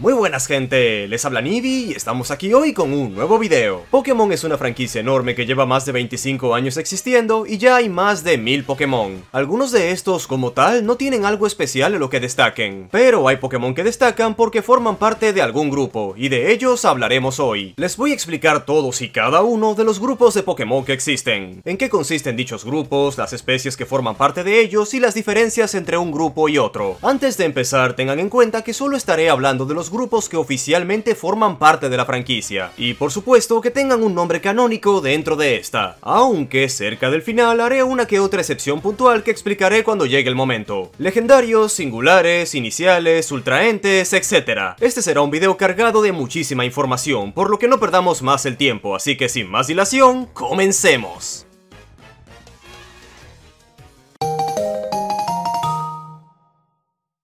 Muy buenas gente, les habla Nibi y estamos aquí hoy con un nuevo video. Pokémon es una franquicia enorme que lleva más de 25 años existiendo y ya hay más de 1000 Pokémon. Algunos de estos como tal no tienen algo especial en lo que destaquen, pero hay Pokémon que destacan porque forman parte de algún grupo y de ellos hablaremos hoy. Les voy a explicar todos y cada uno de los grupos de Pokémon que existen, en qué consisten dichos grupos, las especies que forman parte de ellos y las diferencias entre un grupo y otro. Antes de empezar tengan en cuenta que solo estaré hablando de los grupos que oficialmente forman parte de la franquicia, y por supuesto que tengan un nombre canónico dentro de esta, aunque cerca del final haré una que otra excepción puntual que explicaré cuando llegue el momento. Legendarios, singulares, iniciales, ultraentes, etc. Este será un video cargado de muchísima información, por lo que no perdamos más el tiempo, así que sin más dilación, comencemos.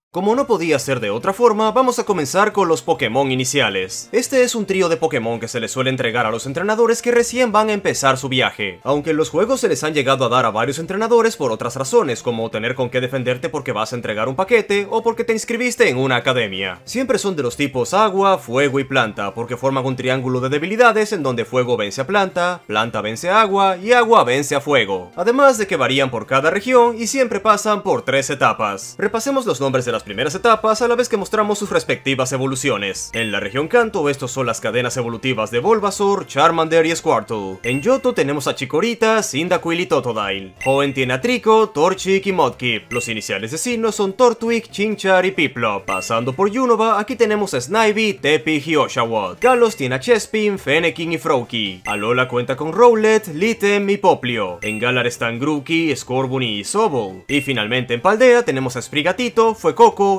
Como no podía ser de otra forma, vamos a comenzar con los Pokémon iniciales. Este es un trío de Pokémon que se les suele entregar a los entrenadores que recién van a empezar su viaje, aunque en los juegos se les han llegado a dar a varios entrenadores por otras razones, como tener con qué defenderte porque vas a entregar un paquete o porque te inscribiste en una academia. Siempre son de los tipos agua, fuego y planta, porque forman un triángulo de debilidades en donde fuego vence a planta, planta vence a agua y agua vence a fuego. Además de que varían por cada región y siempre pasan por tres etapas. Repasemos los nombres de las primeras etapas a la vez que mostramos sus respectivas evoluciones. En la región Kanto estos son las cadenas evolutivas de Bulbasaur, Charmander y Squirtle. En Yoto tenemos a Chikorita, Cyndaquil y Totodile. Hoenn tiene a Trico, Torchic y Mudkip. Los iniciales de Sinnoh son Tortwig, Chinchar y Piplup. Pasando por Unova, aquí tenemos a Snivy, Tepi y Oshawott. Kalos tiene a Chespin, Fennekin y Froakie. Alola cuenta con Rowlet, Litem y Poplio. En Galar están Grookey, Scorbunny y Sobol. Y finalmente en Paldea tenemos a Sprigatito,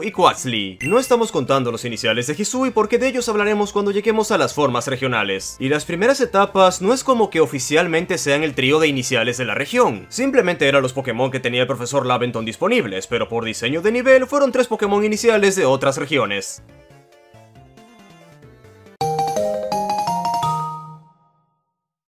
Y Quaxly. No estamos contando los iniciales de Hisui porque de ellos hablaremos cuando lleguemos a las formas regionales. Y las primeras etapas no es como que oficialmente sean el trío de iniciales de la región. Simplemente eran los Pokémon que tenía el profesor Laventon disponibles, pero por diseño de nivel fueron tres Pokémon iniciales de otras regiones.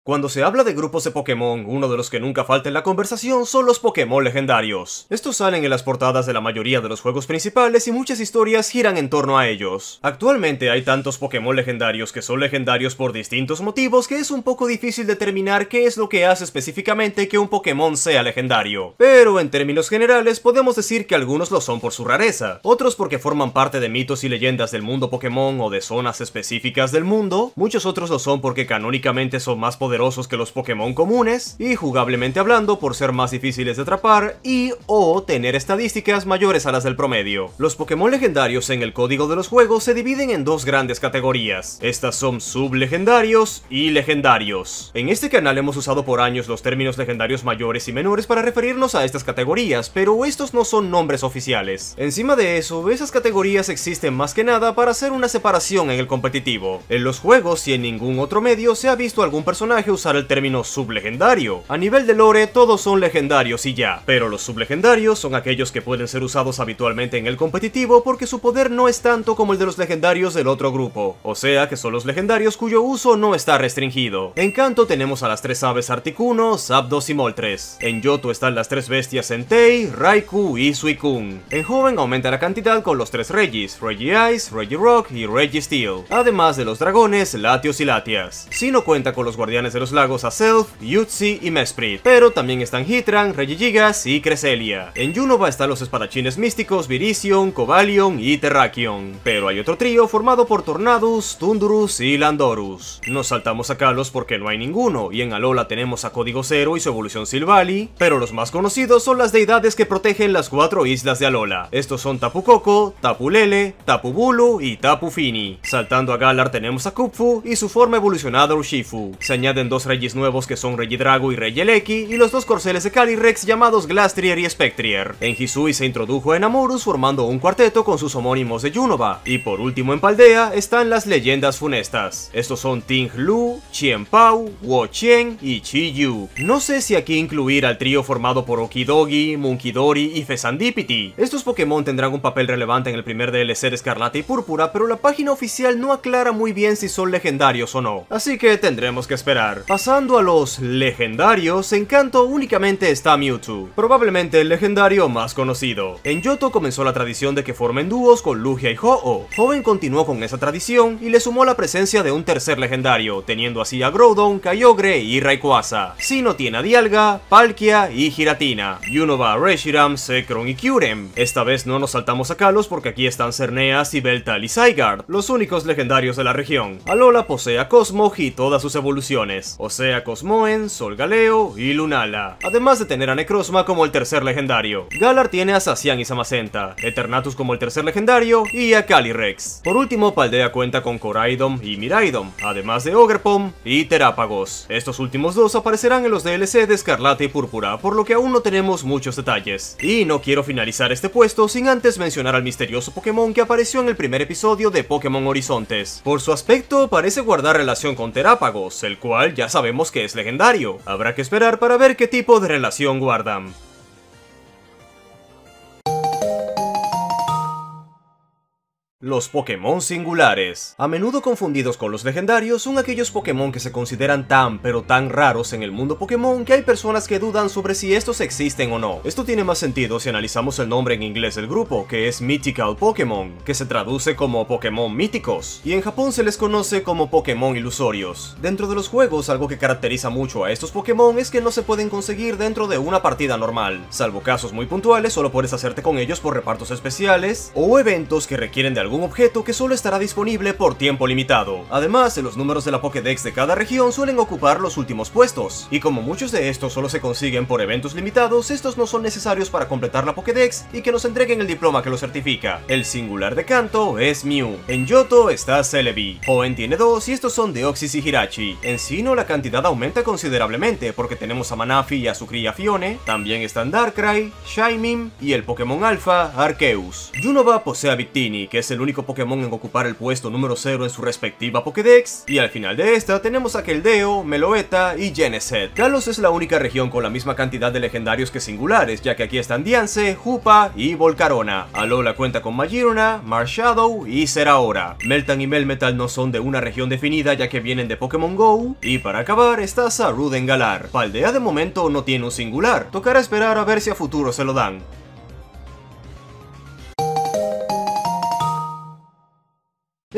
Cuando se habla de grupos de Pokémon, uno de los que nunca falta en la conversación son los Pokémon legendarios. Estos salen en las portadas de la mayoría de los juegos principales y muchas historias giran en torno a ellos. Actualmente hay tantos Pokémon legendarios que son legendarios por distintos motivos que es un poco difícil determinar qué es lo que hace específicamente que un Pokémon sea legendario. Pero en términos generales podemos decir que algunos lo son por su rareza, otros porque forman parte de mitos y leyendas del mundo Pokémon o de zonas específicas del mundo, muchos otros lo son porque canónicamente son más poderosos que los Pokémon comunes, y jugablemente hablando por ser más difíciles de atrapar y o tener estadísticas mayores a las del promedio. Los Pokémon legendarios en el código de los juegos se dividen en dos grandes categorías. Estas son sublegendarios y legendarios. En este canal hemos usado por años los términos legendarios mayores y menores para referirnos a estas categorías, pero estos no son nombres oficiales. Encima de eso, esas categorías existen más que nada para hacer una separación en el competitivo. En los juegos y en ningún otro medio se ha visto algún personaje usar el término sublegendario. A nivel de lore, todos son legendarios y ya, pero los sublegendarios son aquellos que pueden ser usados habitualmente en el competitivo porque su poder no es tanto como el de los legendarios del otro grupo, o sea que son los legendarios cuyo uso no está restringido. En Kanto tenemos a las tres aves Articuno, Zapdos y Moltres. En Yoto están las tres bestias Entei, Raikou y Suicune. En Joven aumenta la cantidad con los tres Regis, Regice, Regirock y Registeel, además de los dragones, Latios y Latias. Si no cuenta con los guardianes de los lagos Aself, Yutzi y Mesprit, pero también están Hitran, Regigigas y Cresselia. En Unova están los espadachines místicos Virizion, Cobalion y Terrakion, pero hay otro trío formado por Tornadus, Tundurus y Landorus. Nos saltamos a Kalos porque no hay ninguno, y en Alola tenemos a Código Cero y su evolución Silvally, pero los más conocidos son las deidades que protegen las cuatro islas de Alola. Estos son Tapu Koko, Tapu Lele, Tapu Bulu y Tapu Fini. Saltando a Galar tenemos a Kupfu y su forma evolucionada Urshifu. Se añaden dos Regis nuevos que son Regidrago y Regieleki, y los dos corceles de Calyrex llamados Glastrier y Spectrier. En Hisui se introdujo a Enamorus formando un cuarteto con sus homónimos de Junova, y por último en Paldea están las leyendas funestas. Estos son Ting Lu, Chien Pao, Wo Chien y Chi Yu. No sé si aquí incluir al trío formado por Okidogi, Munkidori y Fesandipiti. Estos Pokémon tendrán un papel relevante en el primer DLC de Escarlata y Púrpura, pero la página oficial no aclara muy bien si son legendarios o no, así que tendremos que esperar. Pasando a los legendarios, en Kanto únicamente está Mewtwo, probablemente el legendario más conocido. En Yoto comenzó la tradición de que formen dúos con Lugia y Ho-Oh. Joven continuó con esa tradición y le sumó la presencia de un tercer legendario, teniendo así a Groudon, Kyogre y Rayquaza. Sino tiene a Dialga, Palkia y Giratina. Unova, Reshiram, Zekrom y Kyurem. Esta vez no nos saltamos a Kalos porque aquí están Cerneas, Beltal y Zygarde, los únicos legendarios de la región. Alola posee a Cosmo y todas sus evoluciones, o sea Cosmoen, Solgaleo y Lunala, además de tener a Necrozma como el tercer legendario. Galar tiene a Sacian y Samacenta, Eternatus como el tercer legendario y a Calyrex. Por último, Paldea cuenta con Coraidom y Miraidom, además de Ogrepom y Terápagos. Estos últimos dos aparecerán en los DLC de Escarlata y Púrpura, por lo que aún no tenemos muchos detalles. Y no quiero finalizar este puesto sin antes mencionar al misterioso Pokémon que apareció en el primer episodio de Pokémon Horizontes. Por su aspecto, parece guardar relación con Terápagos, el cual ya sabemos que es legendario. Habrá que esperar para ver qué tipo de relación guardan. Los Pokémon singulares. A menudo confundidos con los legendarios, son aquellos Pokémon que se consideran tan pero tan raros en el mundo Pokémon que hay personas que dudan sobre si estos existen o no. Esto tiene más sentido si analizamos el nombre en inglés del grupo, que es Mythical Pokémon, que se traduce como Pokémon míticos, y en Japón se les conoce como Pokémon ilusorios. Dentro de los juegos, algo que caracteriza mucho a estos Pokémon es que no se pueden conseguir dentro de una partida normal, salvo casos muy puntuales, solo puedes hacerte con ellos por repartos especiales o eventos que requieren de algún objeto que solo estará disponible por tiempo limitado. Además, los números de la Pokédex de cada región suelen ocupar los últimos puestos, y como muchos de estos solo se consiguen por eventos limitados, estos no son necesarios para completar la Pokédex y que nos entreguen el diploma que lo certifica. El singular de Kanto es Mew. En Yoto está Celebi. Hoenn tiene dos y estos son Deoxys y Hirachi. En Sinnoh la cantidad aumenta considerablemente porque tenemos a Manafi y a su cría Fione, también están Darkrai, Shaimim y el Pokémon Alpha Arceus. Junova posee a Victini, que es el único Pokémon en ocupar el puesto número 0 en su respectiva Pokédex, y al final de esta tenemos a Keldeo, Meloetta y Geneset. Kalos es la única región con la misma cantidad de legendarios que singulares, ya que aquí están Diance, Jupa y Volcarona. Alola cuenta con Magirona, Marshadow y Zeraora. Meltan y Melmetal no son de una región definida ya que vienen de Pokémon GO, y para acabar está Saruden Galar. Paldea de momento no tiene un singular, tocará esperar a ver si a futuro se lo dan.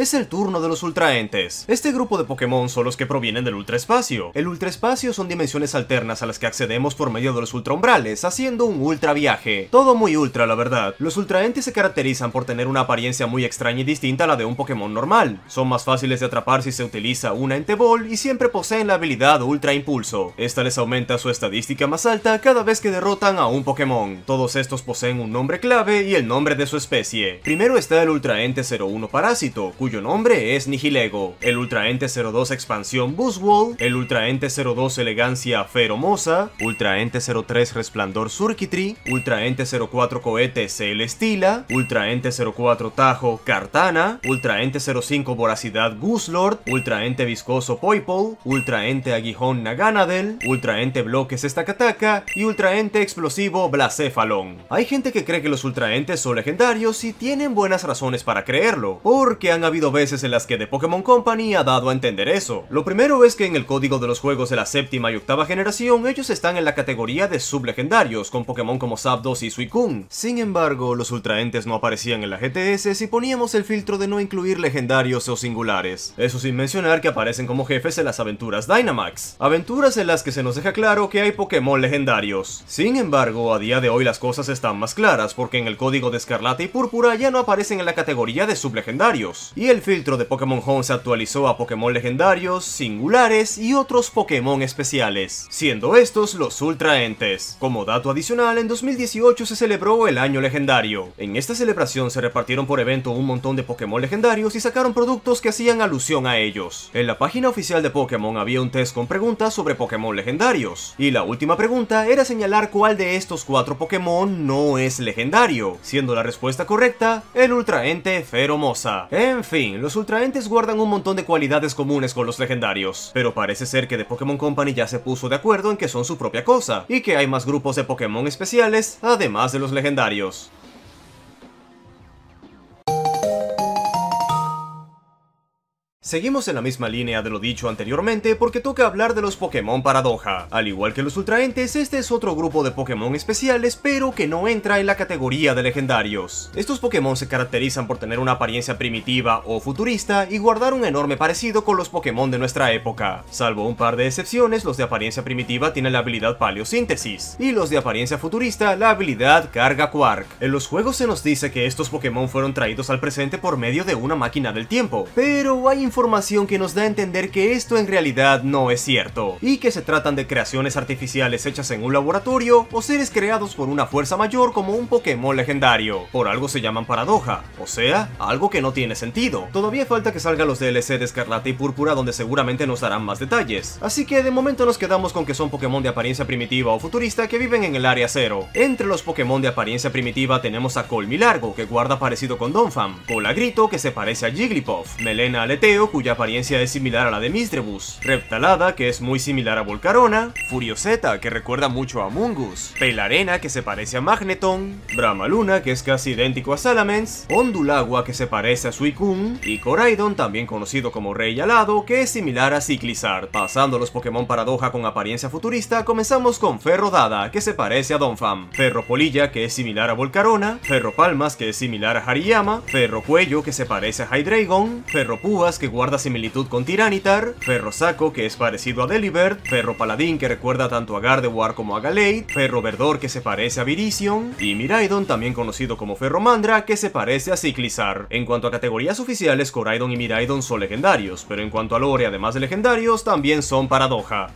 Es el turno de los ultraentes. Este grupo de Pokémon son los que provienen del ultraespacio. El ultraespacio son dimensiones alternas a las que accedemos por medio de los ultraumbrales, haciendo un ultra viaje. Todo muy ultra, la verdad. Los ultraentes se caracterizan por tener una apariencia muy extraña y distinta a la de un Pokémon normal. Son más fáciles de atrapar si se utiliza una Entebol y siempre poseen la habilidad Ultra Impulso. Esta les aumenta su estadística más alta cada vez que derrotan a un Pokémon. Todos estos poseen un nombre clave y el nombre de su especie. Primero está el Ultraente 01 Parásito, cuyo nombre es Nihilego, el Ultraente 02 Expansión Buzzwole, el Ultraente 02 Elegancia Feromosa, Ultraente 03 Resplandor Surkitri, Ultraente 04 Cohete Celestila, Ultraente 04 Tajo Cartana, Ultraente 05 Voracidad Gooselord, Ultraente Viscoso Poipole, Ultraente Aguijón Naganadel, Ultraente Bloques Estacataca y Ultraente Explosivo Blacéfalon. Hay gente que cree que los Ultraentes son legendarios y tienen buenas razones para creerlo, porque han habido veces en las que The Pokémon Company ha dado a entender eso. Lo primero es que en el código de los juegos de la séptima y octava generación, ellos están en la categoría de sublegendarios, con Pokémon como Zapdos y Suicune. Sin embargo, los ultraentes no aparecían en la GTS si poníamos el filtro de no incluir legendarios o singulares. Eso sin mencionar que aparecen como jefes en las aventuras Dynamax. Aventuras en las que se nos deja claro que hay Pokémon legendarios. Sin embargo, a día de hoy las cosas están más claras, porque en el código de Escarlata y Púrpura ya no aparecen en la categoría de sublegendarios. Y el filtro de Pokémon Home se actualizó a Pokémon legendarios, singulares y otros Pokémon especiales, siendo estos los Ultraentes. Como dato adicional, en 2018 se celebró el año legendario. En esta celebración se repartieron por evento un montón de Pokémon legendarios y sacaron productos que hacían alusión a ellos. En la página oficial de Pokémon había un test con preguntas sobre Pokémon legendarios, y la última pregunta era señalar cuál de estos cuatro Pokémon no es legendario, siendo la respuesta correcta el Ultraente Feromosa. En fin, los Ultraentes guardan un montón de cualidades comunes con los legendarios, pero parece ser que The Pokémon Company ya se puso de acuerdo en que son su propia cosa, y que hay más grupos de Pokémon especiales, además de los legendarios. Seguimos en la misma línea de lo dicho anteriormente porque toca hablar de los Pokémon Paradoja. Al igual que los Ultraentes, este es otro grupo de Pokémon especiales pero que no entra en la categoría de legendarios. Estos Pokémon se caracterizan por tener una apariencia primitiva o futurista y guardar un enorme parecido con los Pokémon de nuestra época. Salvo un par de excepciones, los de apariencia primitiva tienen la habilidad paleosíntesis y los de apariencia futurista la habilidad carga quark. En los juegos se nos dice que estos Pokémon fueron traídos al presente por medio de una máquina del tiempo, pero hay información que nos da a entender que esto en realidad no es cierto, y que se tratan de creaciones artificiales hechas en un laboratorio o seres creados por una fuerza mayor como un Pokémon legendario. Por algo se llaman paradoja, o sea, algo que no tiene sentido. Todavía falta que salgan los DLC de Escarlata y Púrpura donde seguramente nos darán más detalles, así que de momento nos quedamos con que son Pokémon de apariencia primitiva o futurista que viven en el área cero. Entre los Pokémon de apariencia primitiva tenemos a Colmilargo, que guarda parecido con Donphan, Colagrito, que se parece a Jigglypuff, Melena Aleteo, cuya apariencia es similar a la de Misdreavus, Reptalada, que es muy similar a Volcarona, Furioseta, que recuerda mucho a Mungus, Pelarena, que se parece a Magneton, Bramaluna, que es casi idéntico a Salamence, Ondulagua, que se parece a Suicune, y Coraidon, también conocido como Rey Alado, que es similar a Cyclizar. Pasando los Pokémon Paradoja con apariencia futurista, comenzamos con Ferro Dada, que se parece a Donphan, Ferro Polilla, que es similar a Volcarona, Ferro Palmas, que es similar a Hariyama, Ferro Cuello, que se parece a Hydreigon, Ferro Púas, que guarda similitud con Tiranitar, Ferro Saco, que es parecido a Delibird, Ferro Paladín, que recuerda tanto a Gardevoir como a Gallade, Ferro Verdor, que se parece a Virizion, y Miraidon, también conocido como Ferro Mandra, que se parece a Cyclizar. En cuanto a categorías oficiales, Coraidon y Miraidon son legendarios, pero en cuanto a lore, además de legendarios, también son paradoja.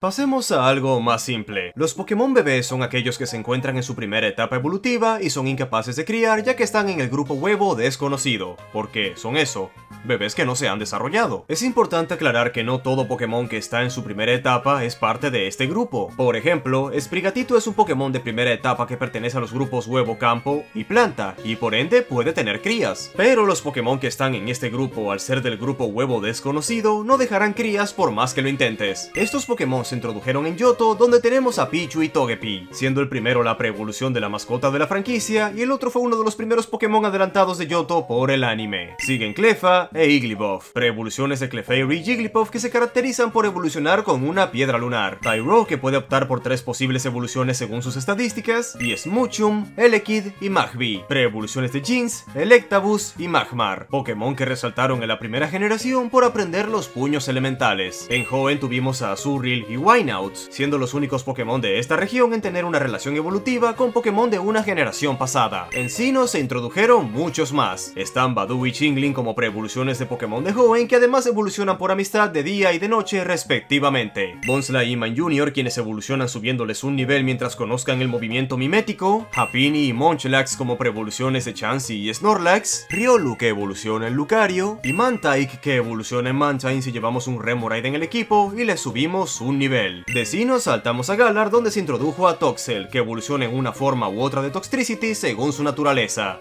Pasemos a algo más simple. Los Pokémon bebés son aquellos que se encuentran en su primera etapa evolutiva y son incapaces de criar ya que están en el grupo huevo desconocido. ¿Por qué son eso? Bebés que no se han desarrollado. Es importante aclarar que no todo Pokémon que está en su primera etapa es parte de este grupo. Por ejemplo, Sprigatito es un Pokémon de primera etapa que pertenece a los grupos huevo, campo y planta, y por ende puede tener crías. Pero los Pokémon que están en este grupo al ser del grupo huevo desconocido no dejarán crías por más que lo intentes. Estos Pokémon se introdujeron en Yoto, donde tenemos a Pichu y Togepi, siendo el primero la preevolución de la mascota de la franquicia y el otro fue uno de los primeros Pokémon adelantados de Yoto por el anime. Siguen Clefa e Igglybuff, preevoluciones de Clefairy y Jigglypuff que se caracterizan por evolucionar con una piedra lunar, Tyro que puede optar por tres posibles evoluciones según sus estadísticas, y Smoochum, Elekid y Magby, preevoluciones de Jeans, Electabuzz y Magmar, Pokémon que resaltaron en la primera generación por aprender los puños elementales. En Hoenn tuvimos a Azuril y Wynaut, siendo los únicos Pokémon de esta región en tener una relación evolutiva con Pokémon de una generación pasada. En Sinnoh se introdujeron muchos más. Están Badoo y Chingling como preevoluciones de Pokémon de Hoenn que además evolucionan por amistad de día y de noche respectivamente. Bonsly y Man Jr. quienes evolucionan subiéndoles un nivel mientras conozcan el movimiento mimético, Happiny y Munchlax como preevoluciones de Chansey y Snorlax, Riolu que evoluciona en Lucario, y Mantike que evoluciona en Mantine si llevamos un Remoraid en el equipo y le subimos un nivel. De Sinnoh saltamos a Galar donde se introdujo a Toxel, que evoluciona en una forma u otra de Toxtricity según su naturaleza.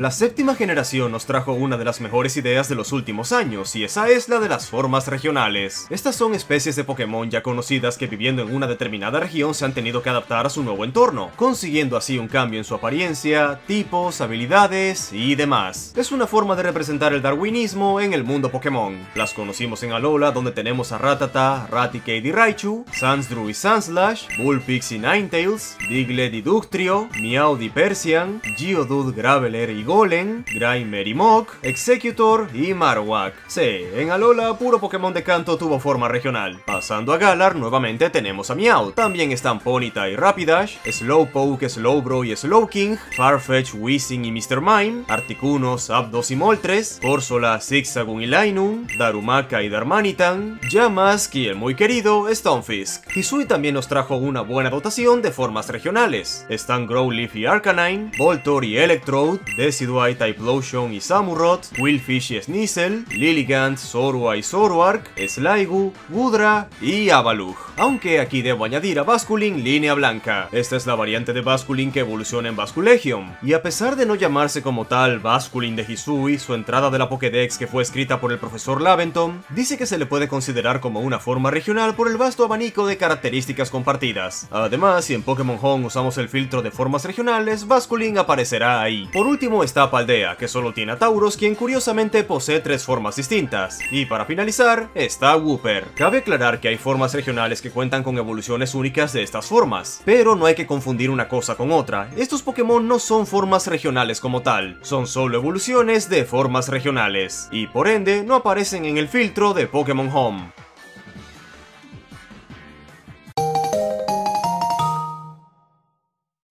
La séptima generación nos trajo una de las mejores ideas de los últimos años, y esa es la de las formas regionales. Estas son especies de Pokémon ya conocidas que viviendo en una determinada región se han tenido que adaptar a su nuevo entorno, consiguiendo así un cambio en su apariencia, tipos, habilidades y demás. Es una forma de representar el darwinismo en el mundo Pokémon. Las conocimos en Alola, donde tenemos a Ratata, Raticate y Raichu, Sansdru y Sandslash, Bullpix y Ninetales, Diglett y Dugtrio, Meowth y Persian, Geodude, Graveler y Golem, Grimer y Mok, Executor y Marowak. Sí, en Alola puro Pokémon de canto tuvo forma regional. Pasando a Galar, nuevamente tenemos a Meowth. También están Ponyta y Rapidash, Slowpoke, Slowbro y Slowking, Farfetch, Weezing y Mr. Mime, Articuno, Zapdos y Moltres, Corsola, Zigzagoon y Lainun, Darumaka y Darmanitan, Yamask y el muy querido Stonefisk. Hisui también nos trajo una buena dotación de formas regionales. Están Growlithe y Arcanine, Voltor y Electrode, Desi Decidueye, Typhlosion y Samurott, Quillfish y Sneasel, Lilligant, Zorua y Zoroark, Sligo, Gudra y Avalugg. Aunque aquí debo añadir a Basculin línea blanca. Esta es la variante de Basculin que evoluciona en Basculegion. Y a pesar de no llamarse como tal Basculin de Hisui, su entrada de la Pokédex que fue escrita por el profesor Laventon, dice que se le puede considerar como una forma regional por el vasto abanico de características compartidas. Además, si en Pokémon Home usamos el filtro de formas regionales, Basculin aparecerá ahí. Por último está Paldea, que solo tiene a Tauros, quien curiosamente posee tres formas distintas. Y para finalizar, está Wooper. Cabe aclarar que hay formas regionales que cuentan con evoluciones únicas de estas formas, pero no hay que confundir una cosa con otra. Estos Pokémon no son formas regionales como tal, son solo evoluciones de formas regionales, y por ende no aparecen en el filtro de Pokémon Home.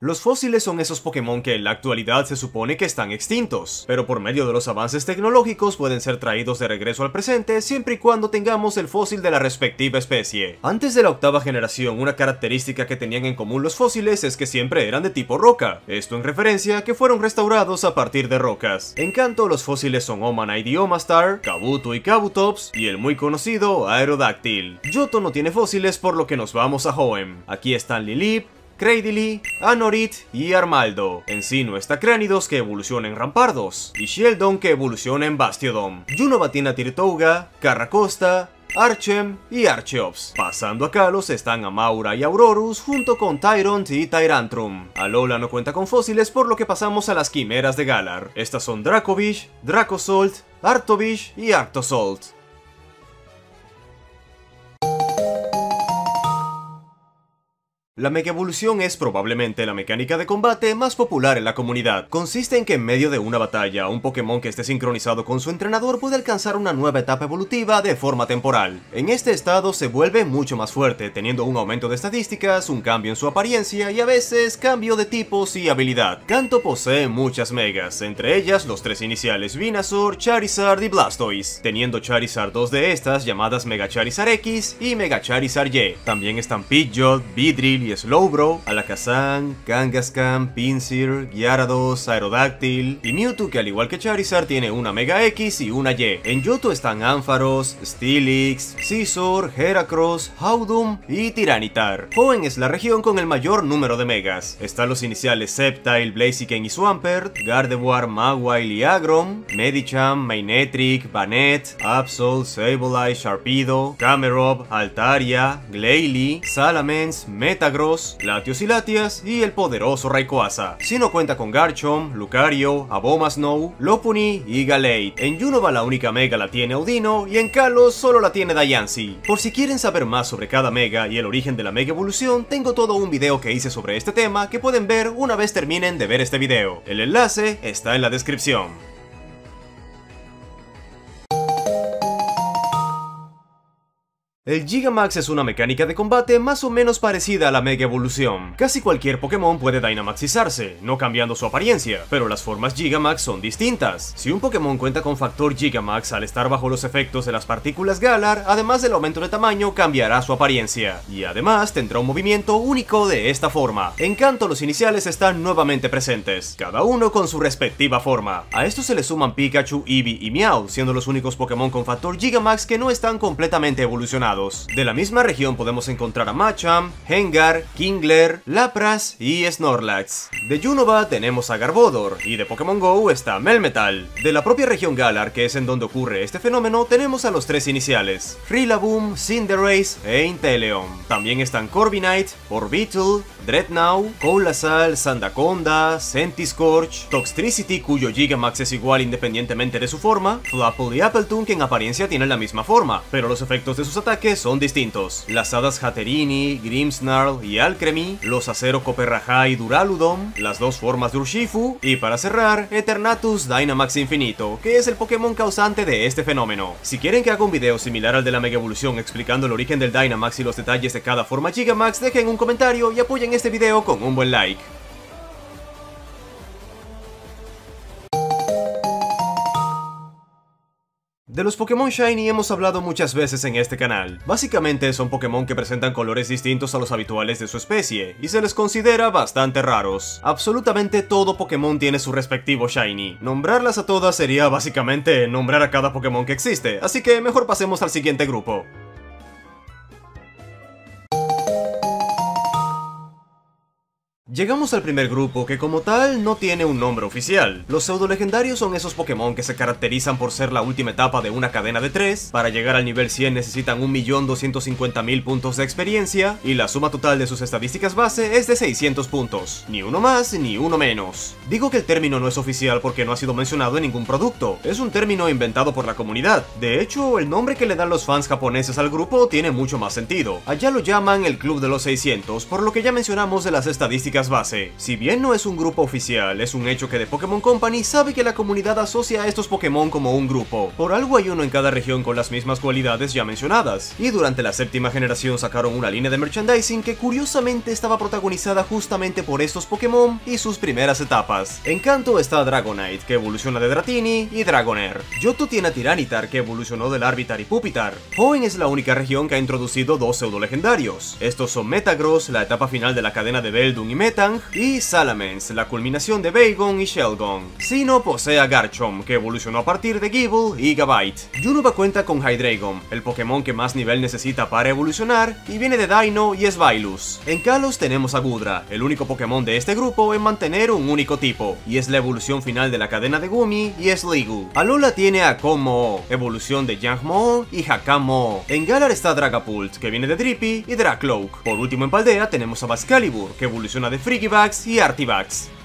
Los fósiles son esos Pokémon que en la actualidad se supone que están extintos, pero por medio de los avances tecnológicos pueden ser traídos de regreso al presente siempre y cuando tengamos el fósil de la respectiva especie. Antes de la octava generación, una característica que tenían en común los fósiles es que siempre eran de tipo roca, esto en referencia a que fueron restaurados a partir de rocas. En canto, los fósiles son Omanite y Omastar, Kabuto y Kabutops, y el muy conocido Aerodactyl. Yoto no tiene fósiles por lo que nos vamos a Hoenn. Aquí están Lilip, Cradily, Anorit y Armaldo. Encino está Cránidos que evoluciona en Rampardos, y Sheldon que evoluciona en Bastiodon. Junova tiene a Tirtouga, Carracosta, Archem y Archeops. Pasando a Kalos están Amaura y Aurorus junto con Tyrant y Tyrantrum. Alola no cuenta con fósiles por lo que pasamos a las quimeras de Galar. Estas son Dracovish, Dracozolt, Artovish y Arctozolt. La Mega Evolución es probablemente la mecánica de combate más popular en la comunidad. Consiste en que en medio de una batalla, un Pokémon que esté sincronizado con su entrenador puede alcanzar una nueva etapa evolutiva de forma temporal. En este estado se vuelve mucho más fuerte, teniendo un aumento de estadísticas, un cambio en su apariencia y a veces cambio de tipos y habilidad. Kanto posee muchas megas, entre ellas los tres iniciales Venusaur, Charizard y Blastoise, teniendo Charizard dos de estas llamadas Mega Charizard X y Mega Charizard Y. También están Pidgeot, Beedrill y Slowbro, Alakazam, Kangaskhan, Pinsir, Gyarados, Aerodactyl y Mewtwo que al igual que Charizard tiene una Mega X y una Y. En Yoto están Ampharos, Steelix, Scizor, Heracross, Houndoom y Tiranitar. Hoenn es la región con el mayor número de megas. Están los iniciales Sceptile, Blaziken y Swampert, Gardevoir, Mawile y Agrom, Medicham, Mainetric, Banette, Absol, Sableye, Sharpedo, Camerob, Altaria, Glalie, Salamence, Metagross, Latios y Latias y el poderoso Rayquaza. Si no cuenta con Garchomp, Lucario, Abomasnow, Lopunny y Gallade. En Unova la única Mega la tiene Audino y en Kalos solo la tiene Diancie. Por si quieren saber más sobre cada Mega y el origen de la Mega Evolución, tengo todo un video que hice sobre este tema que pueden ver una vez terminen de ver este video. El enlace está en la descripción. El Gigamax es una mecánica de combate más o menos parecida a la Mega Evolución. Casi cualquier Pokémon puede Dynamaxizarse, no cambiando su apariencia, pero las formas Gigamax son distintas. Si un Pokémon cuenta con factor Gigamax al estar bajo los efectos de las partículas Galar, además del aumento de tamaño, cambiará su apariencia. Y además tendrá un movimiento único de esta forma. En canto los iniciales están nuevamente presentes, cada uno con su respectiva forma. A esto se le suman Pikachu, Eevee y Meow, siendo los únicos Pokémon con factor Gigamax que no están completamente evolucionados. De la misma región podemos encontrar a Machamp, Hengar, Kingler, Lapras y Snorlax. De Junova tenemos a Garbodor, y de Pokémon GO está Melmetal. De la propia región Galar, que es en donde ocurre este fenómeno, tenemos a los tres iniciales, Rillaboom, Cinderace e Inteleon. También están Corviknight, Orbital, Dreadnought, Colasal, Sandaconda, Centiskorch, Toxtricity cuyo Gigamax es igual independientemente de su forma, Flapple y Appletoon que en apariencia tienen la misma forma, pero los efectos de sus ataques son distintos. Las hadas Hatterini, Grimmsnarl y Alcremie, los acero Copperajá y Duraludon, las dos formas de Urshifu, y para cerrar, Eternatus Dynamax Infinito, que es el Pokémon causante de este fenómeno. Si quieren que haga un video similar al de la Mega Evolución explicando el origen del Dynamax y los detalles de cada forma Gigamax, dejen un comentario y apoyen este video con un buen like. De los Pokémon Shiny hemos hablado muchas veces en este canal. Básicamente son Pokémon que presentan colores distintos a los habituales de su especie, y se les considera bastante raros. Absolutamente todo Pokémon tiene su respectivo Shiny. Nombrarlas a todas sería básicamente nombrar a cada Pokémon que existe, así que mejor pasemos al siguiente grupo. Llegamos al primer grupo que como tal no tiene un nombre oficial. Los pseudo legendarios son esos Pokémon que se caracterizan por ser la última etapa de una cadena de 3, para llegar al nivel 100 necesitan 1.250.000 puntos de experiencia, y la suma total de sus estadísticas base es de 600 puntos, ni uno más ni uno menos. Digo que el término no es oficial porque no ha sido mencionado en ningún producto, es un término inventado por la comunidad. De hecho, el nombre que le dan los fans japoneses al grupo tiene mucho más sentido. Allá lo llaman el Club de los 600, por lo que ya mencionamos de las estadísticas base. Si bien no es un grupo oficial, es un hecho que The Pokémon Company sabe que la comunidad asocia a estos Pokémon como un grupo. Por algo hay uno en cada región con las mismas cualidades ya mencionadas. Y durante la séptima generación sacaron una línea de merchandising que curiosamente estaba protagonizada justamente por estos Pokémon y sus primeras etapas. En Kanto está Dragonite, que evoluciona de Dratini, y Dragonair. Yoto tiene a Tiranitar, que evolucionó del Arbitar y Pupitar. Hoenn es la única región que ha introducido dos pseudo legendarios. Estos son Metagross, la etapa final de la cadena de Beldum y Metang, y Salamence, la culminación de Bagon y Shelgon. Sino posee a Garchomp, que evolucionó a partir de Gible y Gabite. Junuba cuenta con Hydreigon, el Pokémon que más nivel necesita para evolucionar, y viene de Dino y Svailus. En Kalos tenemos a Gudra, el único Pokémon de este grupo en mantener un único tipo, y es la evolución final de la cadena de Gumi y Sliggoo. Alola tiene a Como, evolución de Yangmo y Hakamo. En Galar está Dragapult, que viene de Drippy y Dracloak. Por último en Paldea tenemos a Bascalibur, que evoluciona de Frigivax y Artivax.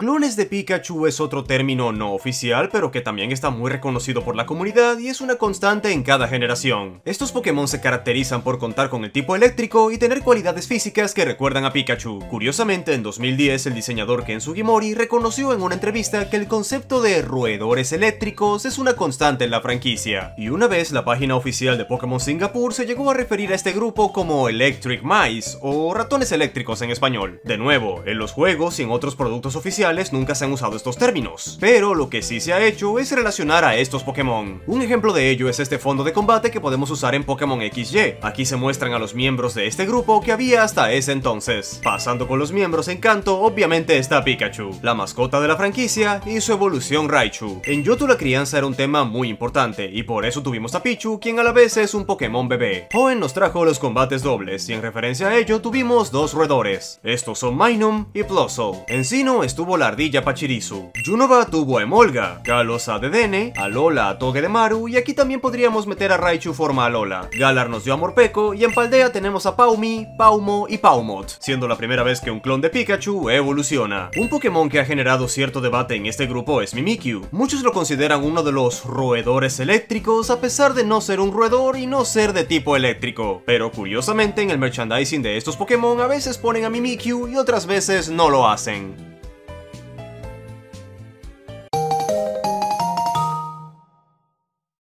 Clones de Pikachu es otro término no oficial, pero que también está muy reconocido por la comunidad y es una constante en cada generación. Estos Pokémon se caracterizan por contar con el tipo eléctrico y tener cualidades físicas que recuerdan a Pikachu. Curiosamente, en 2010 el diseñador Ken Sugimori reconoció en una entrevista que el concepto de roedores eléctricos es una constante en la franquicia. Y una vez la página oficial de Pokémon Singapur se llegó a referir a este grupo como Electric Mice o ratones eléctricos en español. De nuevo, en los juegos y en otros productos oficiales nunca se han usado estos términos, pero lo que sí se ha hecho es relacionar a estos Pokémon. Un ejemplo de ello es este fondo de combate que podemos usar en Pokémon XY. Aquí se muestran a los miembros de este grupo que había hasta ese entonces. Pasando con los miembros en canto, obviamente está Pikachu, la mascota de la franquicia y su evolución Raichu. En Yoto la crianza era un tema muy importante y por eso tuvimos a Pichu, quien a la vez es un Pokémon bebé. Hoenn nos trajo los combates dobles y en referencia a ello tuvimos dos roedores. Estos son Minun y Plosso. En Sino estuvo la ardilla Pachirisu. Junova tuvo a Emolga, Kalos a Dedenne, Alola a Togedemaru y aquí también podríamos meter a Raichu forma Alola. Galar nos dio a Morpeko y en Paldea tenemos a Paumi, Paumo y Paumot, siendo la primera vez que un clon de Pikachu evoluciona. Un Pokémon que ha generado cierto debate en este grupo es Mimikyu. Muchos lo consideran uno de los roedores eléctricos a pesar de no ser un roedor y no ser de tipo eléctrico. Pero curiosamente en el merchandising de estos Pokémon a veces ponen a Mimikyu y otras veces no lo hacen.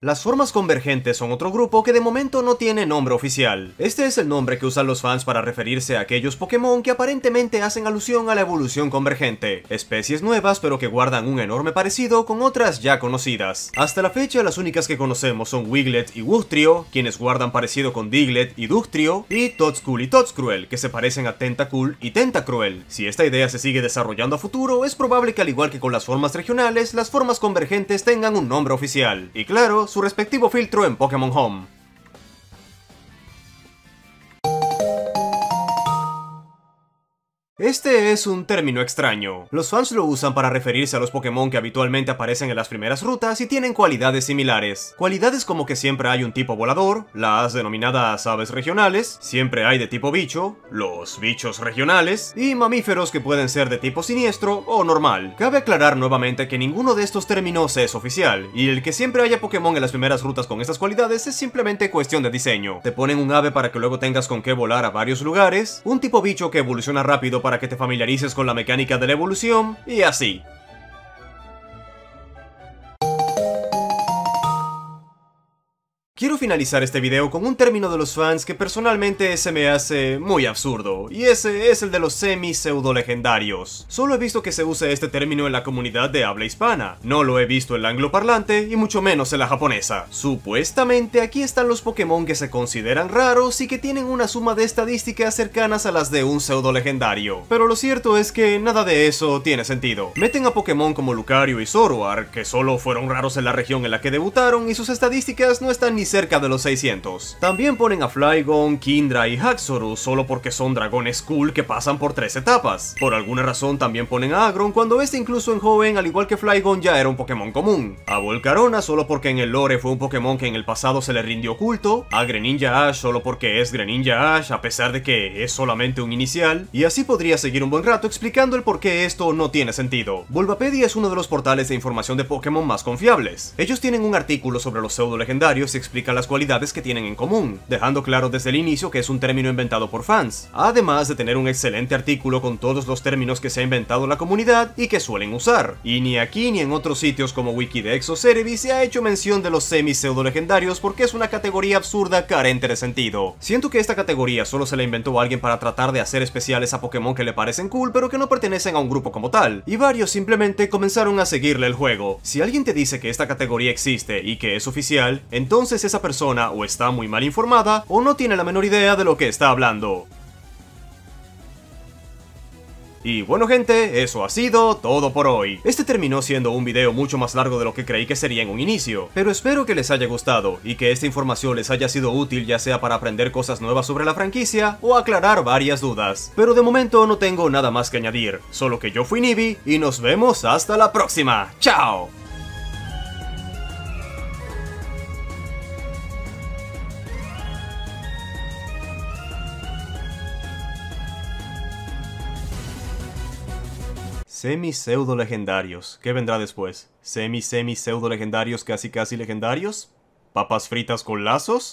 Las formas convergentes son otro grupo que de momento no tiene nombre oficial. Este es el nombre que usan los fans para referirse a aquellos Pokémon que aparentemente hacen alusión a la evolución convergente, especies nuevas pero que guardan un enorme parecido con otras ya conocidas. Hasta la fecha las únicas que conocemos son Wiglet y Wugtrio, quienes guardan parecido con Diglett y Dugtrio, y Toxcool y Toxcruel, que se parecen a Tentacool y Tentacruel. Si esta idea se sigue desarrollando a futuro, es probable que al igual que con las formas regionales, las formas convergentes tengan un nombre oficial. Y claro, su respectivo filtro en Pokémon Home. Este es un término extraño. Los fans lo usan para referirse a los Pokémon que habitualmente aparecen en las primeras rutas y tienen cualidades similares. Cualidades como que siempre hay un tipo volador, las denominadas aves regionales, siempre hay de tipo bicho, los bichos regionales, y mamíferos que pueden ser de tipo siniestro o normal. Cabe aclarar nuevamente que ninguno de estos términos es oficial, y el que siempre haya Pokémon en las primeras rutas con estas cualidades es simplemente cuestión de diseño. Te ponen un ave para que luego tengas con qué volar a varios lugares, un tipo bicho que evoluciona rápido para que te familiarices con la mecánica de la evolución, y así. Quiero finalizar este video con un término de los fans que personalmente se me hace muy absurdo, y ese es el de los semi-pseudo legendarios. Solo he visto que se usa este término en la comunidad de habla hispana, no lo he visto en la angloparlante y mucho menos en la japonesa. Supuestamente aquí están los Pokémon que se consideran raros y que tienen una suma de estadísticas cercanas a las de un pseudo legendario, pero lo cierto es que nada de eso tiene sentido. Meten a Pokémon como Lucario y Zoroark, que solo fueron raros en la región en la que debutaron y sus estadísticas no están ni cerca de los 600. También ponen a Flygon, Kindra y Haxorus solo porque son dragones cool que pasan por tres etapas. Por alguna razón también ponen a Agron cuando este incluso en joven, al igual que Flygon, ya era un Pokémon común. A Volcarona solo porque en el lore fue un Pokémon que en el pasado se le rindió culto. A Greninja Ash solo porque es Greninja Ash a pesar de que es solamente un inicial. Y así podría seguir un buen rato explicando el por qué esto no tiene sentido. Volvapedia es uno de los portales de información de Pokémon más confiables. Ellos tienen un artículo sobre los pseudo legendarios y explican las cualidades que tienen en común, dejando claro desde el inicio que es un término inventado por fans, además de tener un excelente artículo con todos los términos que se ha inventado la comunidad y que suelen usar. Y ni aquí ni en otros sitios como Wikidex o Cerebi se ha hecho mención de los semi-pseudo legendarios porque es una categoría absurda carente de sentido. Siento que esta categoría solo se la inventó alguien para tratar de hacer especiales a Pokémon que le parecen cool pero que no pertenecen a un grupo como tal, y varios simplemente comenzaron a seguirle el juego. Si alguien te dice que esta categoría existe y que es oficial, entonces esa persona o está muy mal informada o no tiene la menor idea de lo que está hablando. Y bueno gente, eso ha sido todo por hoy. Este terminó siendo un video mucho más largo de lo que creí que sería en un inicio, pero espero que les haya gustado y que esta información les haya sido útil ya sea para aprender cosas nuevas sobre la franquicia o aclarar varias dudas. Pero de momento no tengo nada más que añadir, solo que yo fui Nibi y nos vemos hasta la próxima. ¡Chao! Semi-pseudo legendarios. ¿Qué vendrá después? ¿Semi-semi-pseudo legendarios casi casi legendarios? ¿Papas fritas con lazos?